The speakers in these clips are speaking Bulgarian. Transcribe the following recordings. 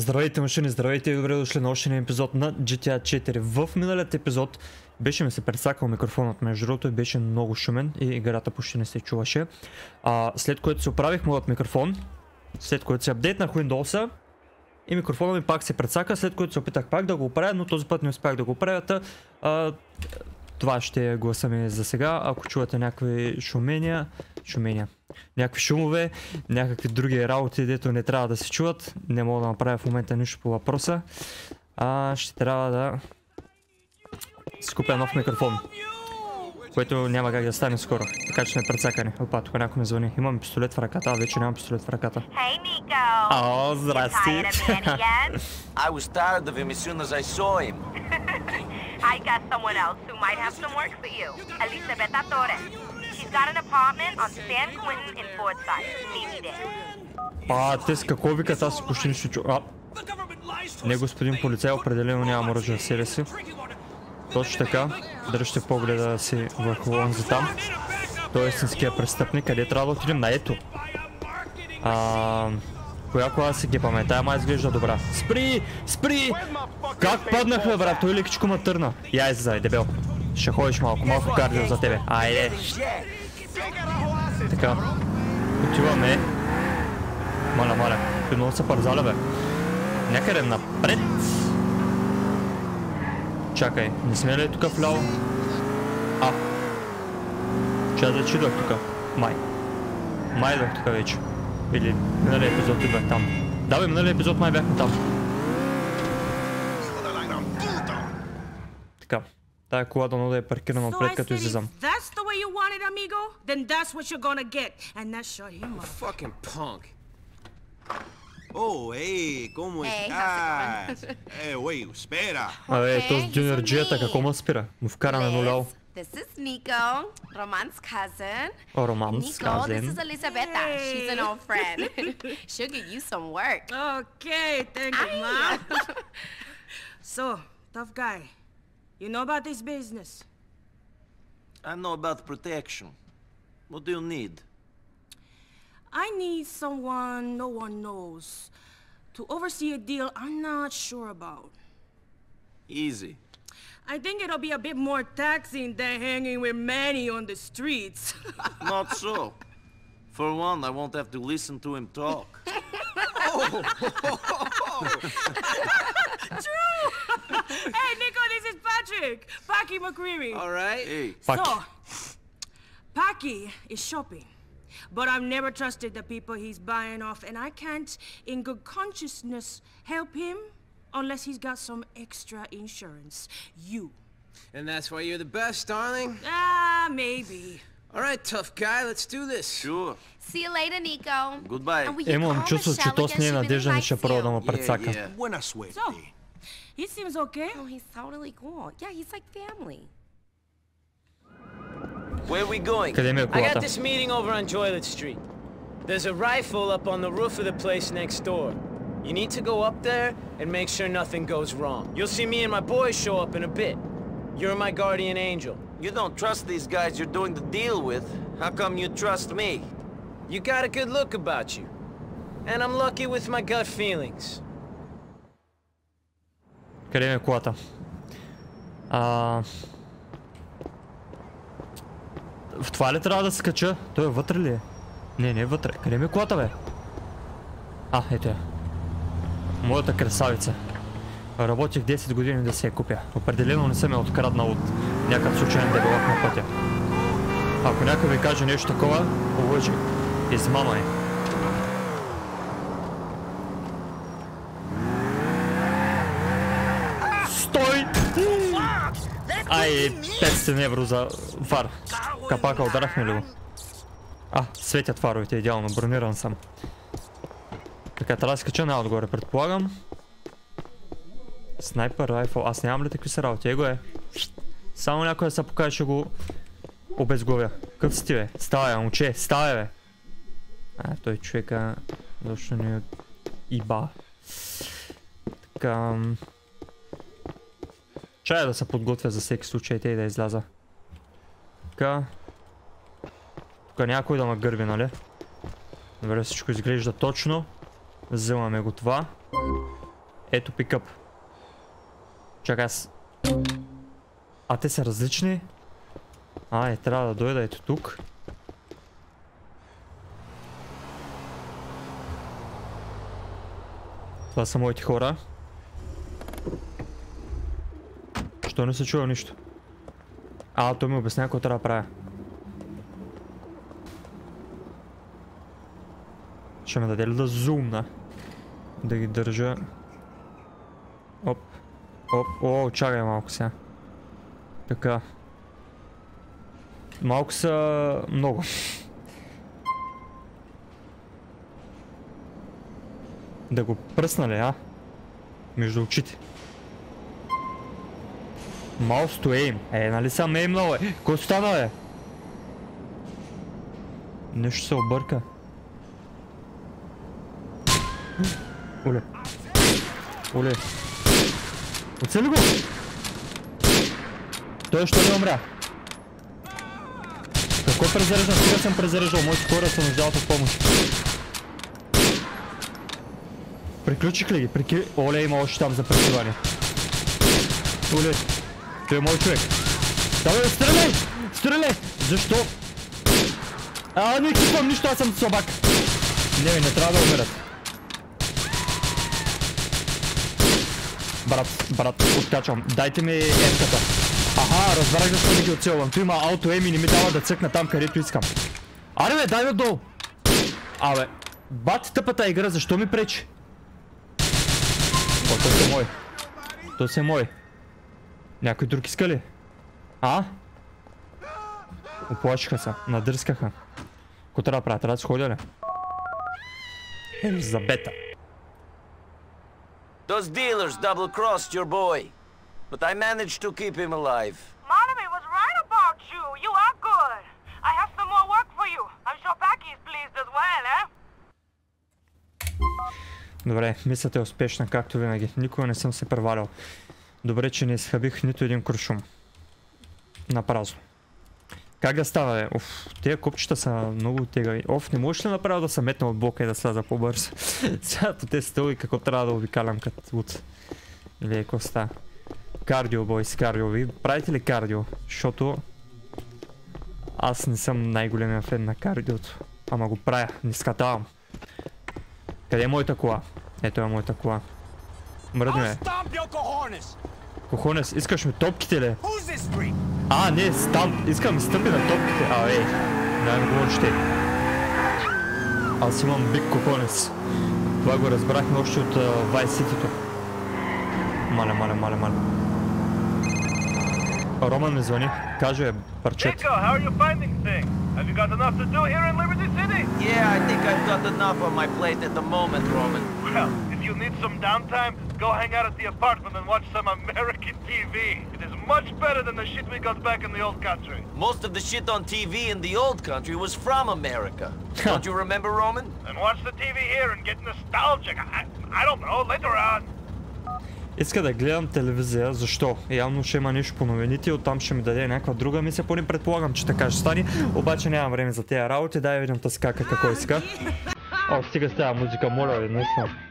Здравейте машини, здравейте и добре дошли на още един епизод на GTA 4. В миналият епизод беше ми се пресакал микрофонът между другото и беше много шумен и играта почти не се чуваше. А, след което се оправих моят микрофон, след което се апдейтнах Windows и микрофонът ми пак се пресака, след което се опитах пак да го оправя, но този път не успях да го оправя. А, това ще е гласа ми за сега. Ако чувате някакви шумения, шумения, някакви шумове, някакви други работи, дето не трябва да се чуват, не мога да направя в момента нищо по въпроса. А, ще трябва да си купя нов микрофон. Което няма как да стане скоро. Така че не прецакане. Опа, тук някой ме звъни. Имам пистолет в ръката, а вече нямам пистолет в ръката. О, здрасти. tired of Manny yet? I was tired of him as soon as I saw him. I got someone else who might have some work for you. Elisabetta Torres. She's got an apartment on San Quentin in Fordside. Meet me there. А, те с какво викат, аз почти не ще чу... А, не господин полицай, определено нямам оръжие в себе си. Точно така, дръжте погледа си върху онзи там. Той е истинския престъпник, къде трябва да отидем? На ето. А, коя кола си гипаме? Тая ма изглежда добра. Спри! Спри! Как паднахме, брат? Той лекичко ме търна. Я излезай, дебел. Ще ходиш малко, малко кардио за тебе. Айде. Така. Отиваме. Моля, моля. Много се парзаля, бе. Някъде напред. Чакай, не сме ли тук вляво? А. Чай да че идвах тук. Май. Май идвах тук вече. Или миналия епизод идвах там. Да бе, миналия епизод май бяхме там. Така. Тая кола дано да е паркирана So пред I като излизам. Oh, hey, ¿cómo Hey, estás? Eh, güey, espera. Абе, този on me. какво ме спира? Му вкараме едно ляво. This is Nico, Roman's cousin. Oh, Roman's Nico, cousin. Nico, this is Elisabetta. She's an old friend. She'll get you some work. Okay, thank you, Mom. so, tough guy, you know about this business? I know about protection. What do you need? I need someone no one knows to oversee a deal I'm not sure about. Easy. I think it'll be a bit more taxing than hanging with Manny on the streets. Not so. For one, I won't have to listen to him talk. oh. True! hey, Nico, this is Patrick. Paki McCreary. All right. Hey. So, Paki is shopping. But I've never trusted the people he's buying off, and I can't, in good consciousness, help him unless he's got some extra insurance. You. And that's why you're the best, darling? Ah, maybe. All right, tough guy, let's do this. sure. See you later, Nico. Goodbye. And will you Имам call чувство, че Michelle то с again? нея She really надежда не ще likes пробва да you. ме Yeah, прецака. yeah. Buena suerte. So, he seems okay. Oh, he's totally cool. Yeah, he's like family. Where we going? Къде ми е I got колата? this meeting over on Joylet Street. There's a rifle up on the roof of the place next door. You need to go up there and make sure nothing goes wrong. You'll see me and my boys show up in a bit. You're my guardian angel. You don't trust these guys you're doing the deal with. How come you trust me? You got a good look about you. And I'm lucky with my gut feelings. Къде ми е колата? А... В това ли трябва да се кача? Той е вътре ли е? Не, не е вътре. Къде ми е колата, бе? А, ето я. Моята красавица. Работих 10 години да се я купя. Определено не съм я откраднал от някакъв случайен дебелак на пътя. Ако някой ви каже нещо такова, лъжи. Измама е. Стой! Ай, 500 евро за фар. Капака ударахме ли го? А, светят фаровете, идеално, брониран съм. Така, трябва да се кача най-отгоре, предполагам. Снайпер райфъл, аз нямам ли такви са работи? Его е. Само някой да се покаже, ще го обезглавя. Къв си ти, бе? Ставай, момче, ставай, бе. А, той човека защо не е иба. Така... Чая да се подготвя за всеки случай те и да изляза. Така. Тук някой да ме гърби, нали? Добре, всичко изглежда точно. Вземаме го това. Ето пикъп. Чакай аз. А те са различни? А, е, трябва да дойда ето тук. Това са моите хора. Що не се чува нищо? А, той ми обясня какво трябва да правя. Ще ме даде ли да зумна? Да ги държа. Оп. Оп. О, чакай малко сега. Така. Малко са много. Да го пръсна ли, а? Между очите. Mouse to aim. Е, нали съм еймнал, е? Кой стана, бе? Нещо се обърка. Оле. Оле. Оцели го! Той ще не умря. Какво презареждам? Сега съм презареждал. Моите хора се нуждават от помощ. Приключих ли ги? Прикли... Оле, има още там за прекриване. Оле. Той е мой човек. Давай, стреляй! Стреляй! Защо? А, не кипвам нищо, аз съм слабак. Не, не трябва да умират. Брат, брат, откачвам. Дайте ми емката. Аха, разбрах защо ми ги оцелвам. Tu има ауто ем и не ми дава да цъкна там, където искам. Аре бе, дай ме долу. Абе, бати тъпата игра, защо ми пречи? О, то се мой. То се мой. Някой друг иска ли? А? Оплашиха се, надръскаха. Какво трябва да правя? Трябва да се ходя ли? Елизабета. Those dealers double-crossed your boy. But I managed to keep him alive. Monomy was right about you. You are good. I have some more work for you. I'm sure Packy's pleased as well, eh? Добре, мисълта е успешна, както винаги. Никога не съм се превалял. Добре, че не изхабих нито един куршум. На празно. Как да става, бе? Оф, тези копчета са много тегави. Оф, не можеш ли направо да се метна от блока и да сляза по-бързо? Сега по тези стълби какво трябва да обикалям като луд? Или какво става? Кардио, бойс, кардио. Ви правите ли кардио? Защото аз не съм най-големия фен на кардиото. Ама го правя, не скатавам. Къде е моята кола? Ето е моята кола. Мръдни ме. Кохонес, искаш ми топките ли? А, не, стам, искам да стъпи на топките. А, ей, да не говориш ти. Аз имам биг кохонес. Това го разбрахме още от uh, Vice City-то. Мале, мале, мале, мале. Роман ми звъни. Каже, парчет. Nico, how are you finding things? Have you got enough to do here in Liberty City? Yeah, I think I've got enough on my plate at the moment, Roman. Well, if you need some downtime, go hang out at the apartment and watch some American TV. It is much better than the shit we got back in the old country. Most of the shit on TV in the old country was from America. Don't you remember, Roman? And watch the TV here and get nostalgic. I, I don't know, later on. Иска да гледам телевизия, защо? Явно ще има нещо по новините, оттам ще ми даде някаква друга мисия, поне предполагам, че така ще стане. Обаче нямам време за тези работи, дай видим таскака какво иска. О, стига с тази музика, моля ви, наистина.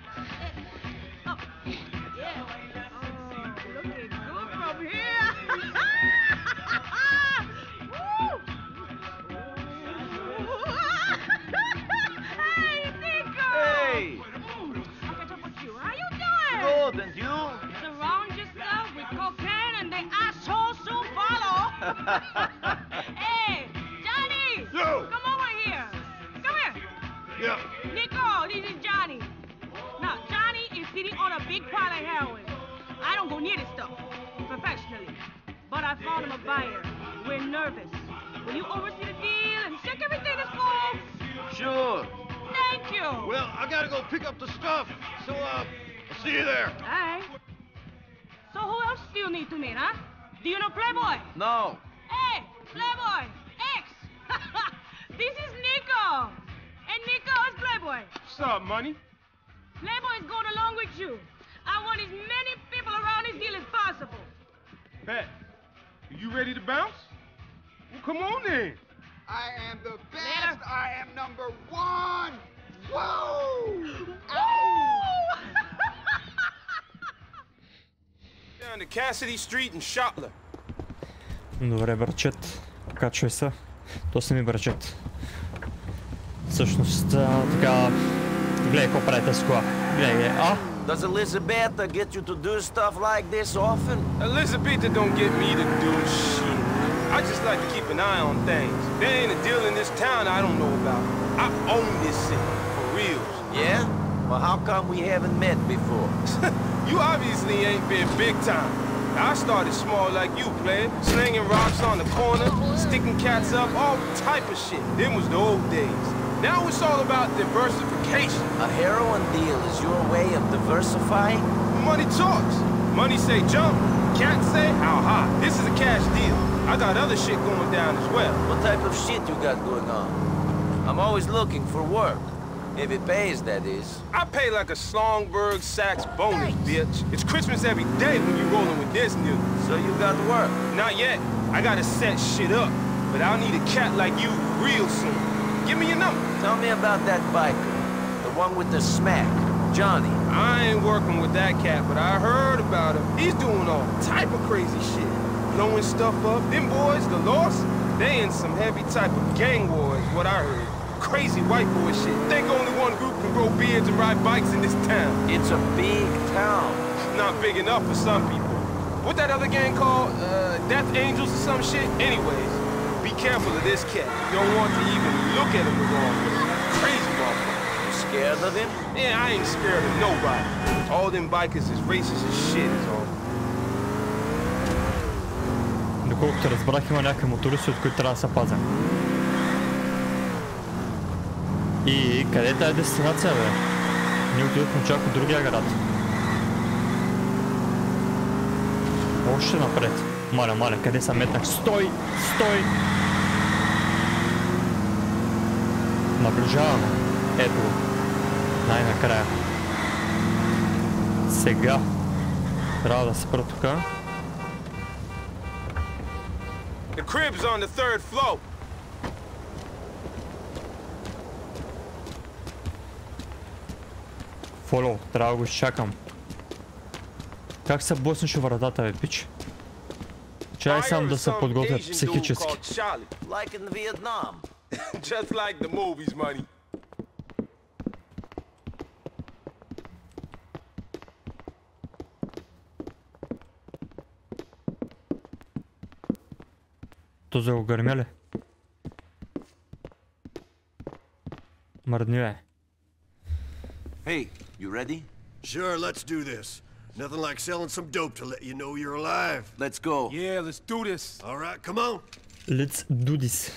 Well, I gotta go pick up the stuff. So, uh, I'll see you there. All right. So who else do you need to meet, huh? Do you know Playboy? No. Hey, Playboy, X. this is Nico. And Nico is Playboy. What's up, money? Playboy is going along with you. I want as many people around this deal as possible. Bet. Are you ready to bounce? Well, come on then. I am the best. Later. I am number one. Woo! Woo! Down to Cassidy Street in Shotler. Добре, брачет. Качвай се. То са ми брачет. Всъщност, а, така... Гледай какво прави тази кола. Гледай, е, а? Does Elizabeth get you to do stuff like this often? Elizabeth don't get me to do shit. I just like to keep an eye on things. There ain't a deal in this town I don't know about. I own this city, for real. Yeah? Well, how come we haven't met before? You obviously ain't been big time. I started small like you, player. Slinging rocks on the corner, sticking cats up, all type of shit. Them was the old days. Now it's all about diversification. A heroin deal is your way of diversifying? Money talks. Money say jump. Cats say how high. This is a cash deal. I got other shit going down as well. What type of shit you got going on? I'm always looking for work. If it pays, that is. I pay like a Slongberg Sachs bonus, bitch. It's Christmas every day when you rolling with this news. So you got to work? Not yet. I gotta set shit up. But I'll need a cat like you real soon. Give me your number. Tell me about that biker. The one with the smack. Johnny. I ain't working with that cat, but I heard about him. He's doing all type of crazy shit. Blowing stuff up. Them boys, the Lost, they in some heavy type of gang war is what I heard Crazy white boy shit. Think only one group can grow beards and ride bikes in this town. It's a big town. Not big enough for some people. What that other gang called? Uh, Death Angels or some shit? Anyways, be careful of this cat. You don't want to even look at him the wrong way. Crazy motherfucker. You scared of him? Yeah, I ain't scared of nobody. All them bikers is racist as shit is all. Доколкото разбрах, има някакви мотористи, от които трябва да се пазя. И къде е тази дестинация, бе? Ние отидохме чак от другия град. Още напред. Маля, маля, къде се метнах? Стой! Стой! Наближаваме. Ето го. Най-накрая. Сега. Трябва да спра тук. The crib's on the third floor. Фоло, трябва да го изчакам. Как се блъснеш вратата, бе, пич? Чай сам да се подготвя психически. То за го гърмя ли? Мърдни, бе. Hey, You ready? Sure, let's do this. Nothing like selling some dope to let you know you're alive. Let's go. Yeah, let's do this. All right, come on. Let's do this.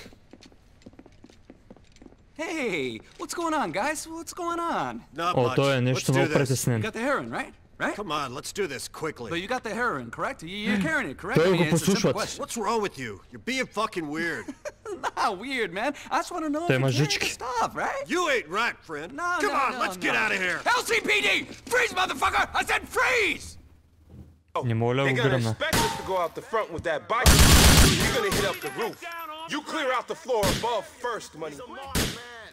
Hey, what's going on, guys? What's going on? Not oh, much. To je nešto malo. You got the heroin, right? Right? Come on, let's do this quickly. But you got the heroin, correct? You're carrying it, correct? I mean, it's a simple question. What's wrong with you? You're being fucking weird. Not weird, man. I just want to know Той if има you're carrying жички. the stuff, right? you ain't right, friend. No, come no, on, no, let's no. get out of here. LCPD! Freeze, motherfucker! I said freeze! Не мога ли They're го gonna гръмна? expect us to go out the front with that bike. You're gonna hit up the roof. You clear out the floor above first, money.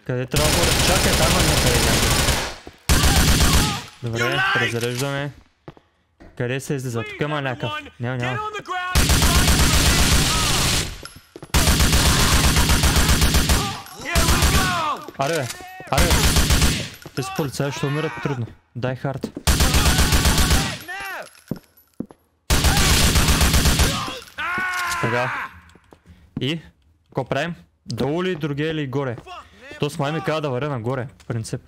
Къде трябва да ходя? Чакай, там има някъде някъде. Добре, презареждаме. Къде се излиза? Тук има някакъв. Няма, няма. Аре, бе, аре. бе. Тези полицаи ще умират трудно. Дай хард. Сега. И? Какво правим? Долу ли, другия или горе? То с май ми каза да варя нагоре, в принцип.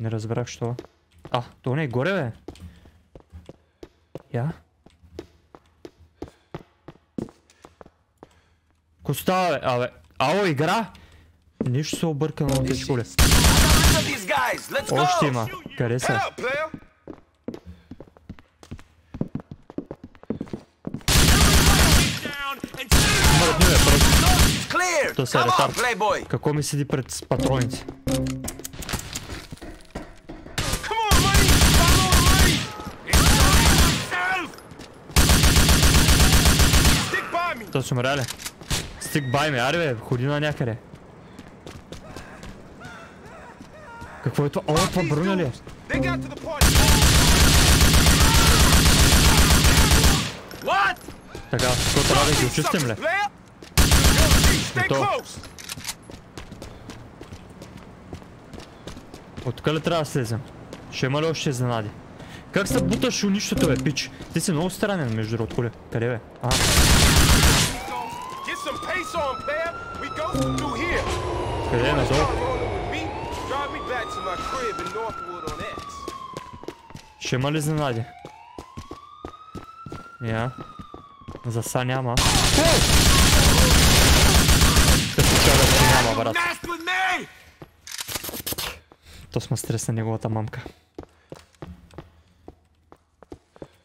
Не разбрах що. А, то не е горе, бе. Я? Ко става, бе? Абе, ало, игра? Нищо се обърка на тези коли. Look at these guys. Let's go. Още има. Къде са? Head up, player. Мърдни, бе, просто. It's clear. То са Come on, ретард. playboy. Какво ми седи пред патроните? Come on, money. Follow the money. Yourself. Stick by me. То си умря ли? Стик бай ме, аре бе, ходи на някъде. Какво е това? О, това броня ли е? Така, какво трябва да ги очистим ли? Готово. От тук ли трябва да слезем? Ще има ли още изненади? Как се буташ у нищото, бе, пич? Ти си много странен, между другото, коле. Къде, бе? А, къде е надолу? Start rolling with me. Drive me back to my crib in Northwood on X. Ще има ли изненади? Я. За са няма. Няма, брат. То сме стрес на неговата мамка.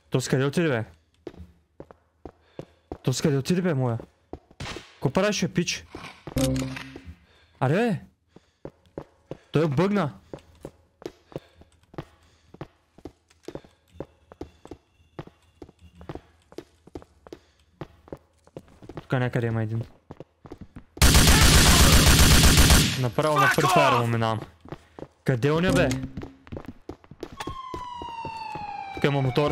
То с къде отиде, бе? То с къде отиде, бе, моя? Ко правиш, пич? Аре, бе! Той е бъгна. Някъде има един. Направо на префайра му минавам. Къде е оня бе? Тук има мотор.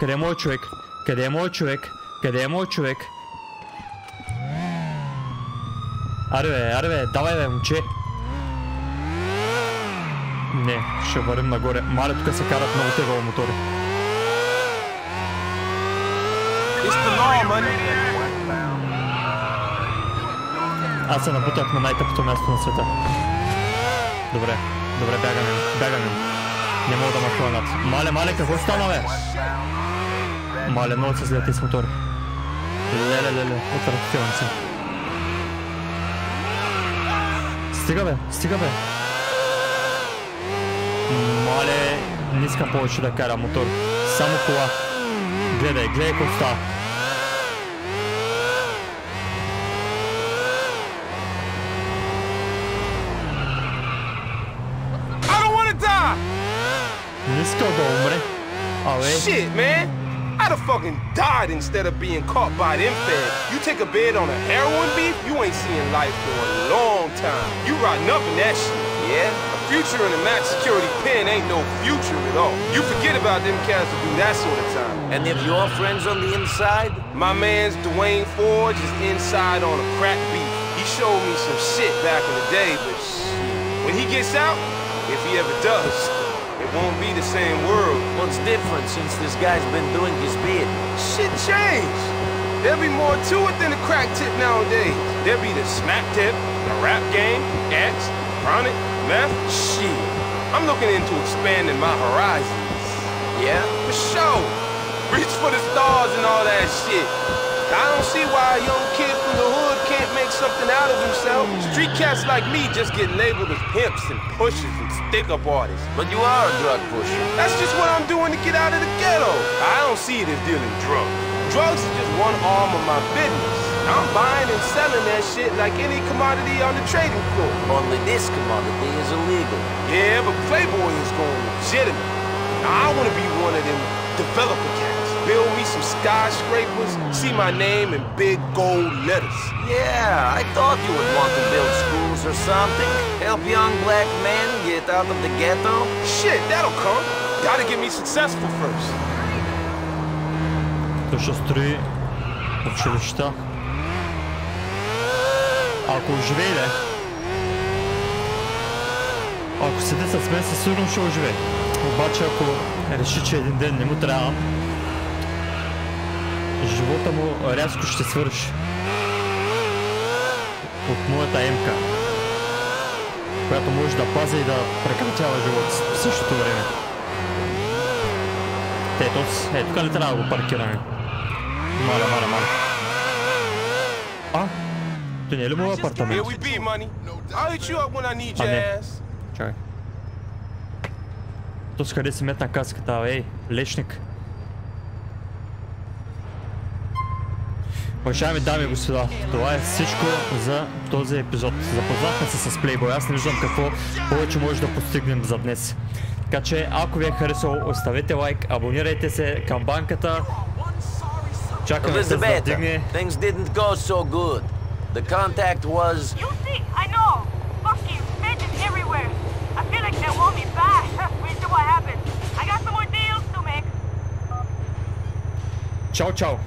Къде е моят човек? Къде е моят човек? Къде е моят човек? Аре бе, аре бе, давай бе, момче. Не, ще вървим нагоре. Мале, тук се карат много тегаво мотори. It's the law. Аз се набутах на най-тъпото място на света. Добре, добре, бягаме, бягаме. Не мога да ме хванат. Мале, мале, какво стана, бе? Мале, много се злети с мотори. Леле, леле, отвратително се. Стига, бе, стига, бе. Мале, не искам повече да карам мотор. Само кола. Гледай, гледай какво става. Hombre. Shit, man. I'd have fucking died instead of being caught by them feds. You take a bid on a heroin beef, you ain't seeing life for a long time. You rotting up in that shit, yeah? A future in a max security pen ain't no future at all. You forget about them cats that do that sort of time. And if your friend's on the inside? My man's Dwayne Forge is inside on a crack beat. He showed me some shit back in the day, but when he gets out, if he ever does, it won't be the same world. What's different since this guy's been doing his bid. Shit changed. There'll be more to it than a crack tip nowadays. There'll be the smack tip, the rap game, X, chronic, meth. Shit. I'm looking into expanding my horizons. Yeah? For sure. Reach for the stars and all that shit. I don't see why a young kid from the hood can't make something out of himself. Street cats like me just get labeled as pimps and pushers and stick-up artists. But you are a drug pusher. That's just what I'm doing to get out of the ghetto. I don't see it as dealing drugs. Drugs is just one arm of my business. I'm buying and selling that shit like any commodity on the trading floor. Only this commodity is illegal. Yeah, but Playboy is going legitimate. Now, I want to be one of them developer cats Build me some skyscrapers, see my name in big gold letters. Yeah, I thought you would want to build schools or something. Help young black men get out of the ghetto. Shit, that'll come. Gotta get me successful first. той ще строи училища. Ако оживее, ако седи с мен, със сигурно ще оживее. Обаче ако реши, че един ден не му трябва, живота му рязко ще свърши. От моята емка, която може да пази и да прекратява живота си в същото време. Ето, е, тук ли трябва да го паркираме? Маля, маля, маля. А? Ти не е ли моят апартамент? А, не. Чакай. То с къде си метна каската, ей, лечник. Уважаеми дами и господа, това е всичко за този епизод. Запознахме се с Playboy, аз не виждам какво повече може да постигнем за днес. Така че, ако ви е харесало, оставете лайк, абонирайте се към банката. Чакаме се да вдигне. things didn't go so good. The contact was... You see, I know. Fuck you. Bitches everywhere. I feel like they want me back. Wait till what happens. I got some more deals to make. Чао, чао!